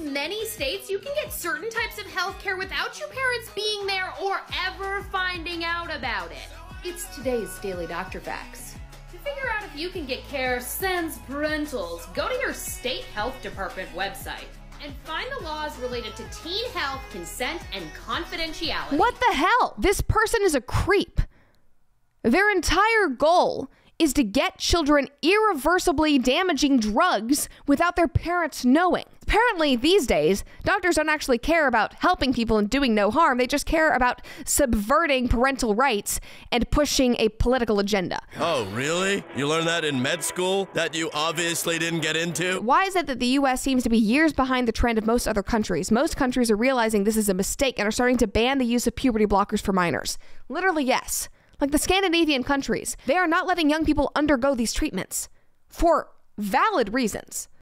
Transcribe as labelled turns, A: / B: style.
A: in many states, you can get certain types of health care without your parents being there or ever finding out about it. It's today's Daily Doctor Facts. To figure out if you can get care sans parentals, go to your state health department website and find the laws related to teen health, consent, and confidentiality.
B: What the hell? This person is a creep. Their entire goal is to get children irreversibly damaging drugs without their parents knowing. Apparently, these days, doctors don't actually care about helping people and doing no harm. They just care about subverting parental rights and pushing a political agenda.
C: Oh, really? You learned that in med school? That you obviously didn't get into?
B: Why is it that the US seems to be years behind the trend of most other countries? Most countries are realizing this is a mistake and are starting to ban the use of puberty blockers for minors. Literally, yes like the Scandinavian countries, they are not letting young people undergo these treatments for valid reasons.